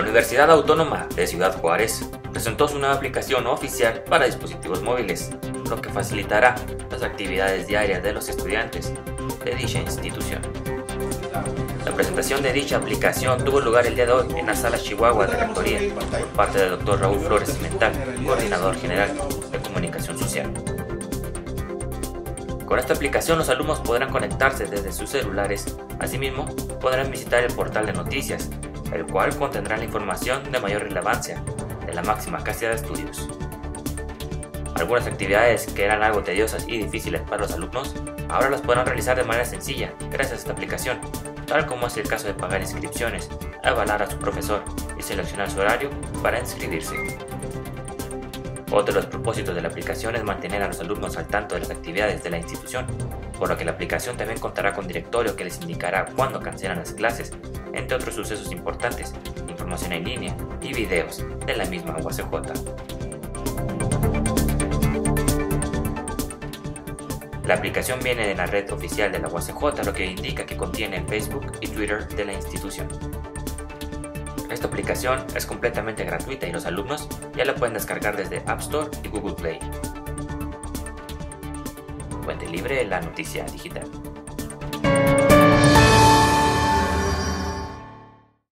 Universidad Autónoma de Ciudad Juárez presentó su nueva aplicación oficial para dispositivos móviles, lo que facilitará las actividades diarias de los estudiantes de dicha institución. La presentación de dicha aplicación tuvo lugar el día de hoy en la sala Chihuahua de Rectoría por parte del Dr. Raúl Flores Cimental, coordinador general de comunicación social. Con esta aplicación los alumnos podrán conectarse desde sus celulares, asimismo podrán visitar el portal de noticias, el cual contendrá la información de mayor relevancia de la máxima casa de estudios. Algunas actividades que eran algo tediosas y difíciles para los alumnos, ahora las podrán realizar de manera sencilla gracias a esta aplicación, tal como es el caso de pagar inscripciones, avalar a su profesor y seleccionar su horario para inscribirse. Otro de los propósitos de la aplicación es mantener a los alumnos al tanto de las actividades de la institución, por lo que la aplicación también contará con directorio que les indicará cuándo cancelan las clases, entre otros sucesos importantes, información en línea y videos de la misma UACJ. La aplicación viene de la red oficial de la UACJ, lo que indica que contiene Facebook y Twitter de la institución. Esta aplicación es completamente gratuita y los alumnos ya la pueden descargar desde App Store y Google Play. Fuente libre, la noticia digital.